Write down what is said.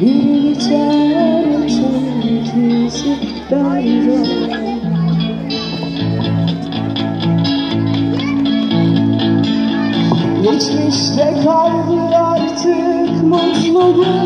Bir geçer çekisi ben Geçmişte kaldı artık mutlu